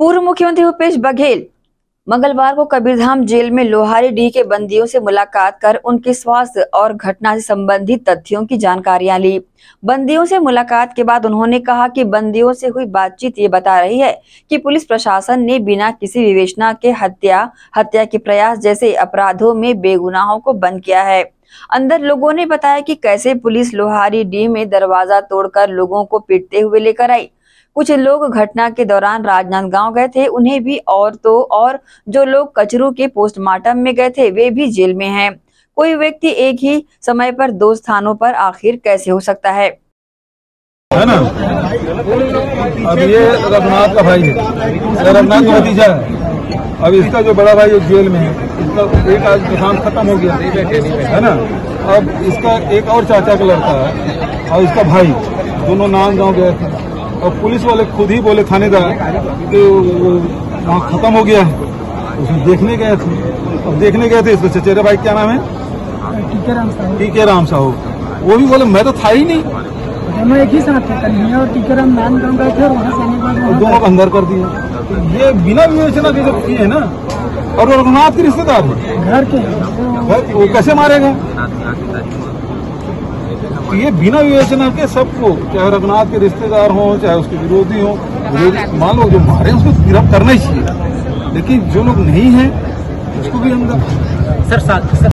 पूर्व मुख्यमंत्री भूपेश बघेल मंगलवार को कबीरधाम जेल में लोहारी डी के बंदियों से मुलाकात कर उनके स्वास्थ्य और घटना से संबंधित तथ्यों की जानकारियाँ ली। बंदियों से मुलाकात के बाद उन्होंने कहा कि बंदियों से हुई बातचीत ये बता रही है कि पुलिस प्रशासन ने बिना किसी विवेचना के हत्या हत्या के प्रयास जैसे अपराधों में बेगुनाहों को बंद किया है। अंदर लोगों ने बताया कि कैसे पुलिस लोहारी डी में दरवाज़ा तोड़कर लोगों को पीटते हुए लेकर आई। कुछ लोग घटना के दौरान राजनांदगांव गए थे, उन्हें भी और तो और जो लोग कचरू के पोस्टमार्टम में गए थे, वे भी जेल में हैं। कोई व्यक्ति एक ही समय पर दो स्थानों पर आखिर कैसे हो सकता है? है ना? अब ये रघुनाथ का भाई है। रघुनाथ का भतीजा है। अब इसका जो बड़ा भाई जेल में है। इसका एक आज किसान खत्म हो गया। है ना? अब इसका एक और चाचा का लड़का है और इसका भाई। दोनों नाम गए थे। और पुलिस वाले खुद ही बोले थानेदार कि वहाँ खत्म हो गया है। उसमें देखने गए थे। अब देखने गए थे इसका चचेरे भाई क्या नाम है? टीकाराम साहब टी राम साहू। वो भी बोले मैं तो था ही नहीं। दोनों एक ही साथ थे कन्हैया और टीकाराम नाम गाँव गए थे और वहाँ से आने बाद दोनों को अंदर कर दिया। तो ये बिना विवेचना के जब किए ना और रघुनाथ के रिश्तेदार है। घर के हैं। वो कैसे मारेगा? ये बिना विवेचना के सबको, चाहे रघुनाथ के रिश्तेदार हो, चाहे उसके विरोधी हो, विरोधी, मान लो जो मारे उसको गिरफ्त करना ही चाहिए। लेकिन जो लोग नहीं है, उसको भी अंदर सर, साथ